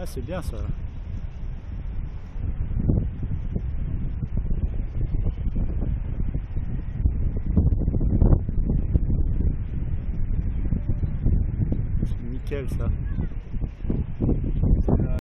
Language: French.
Ah, c'est bien ça. C'est nickel ça.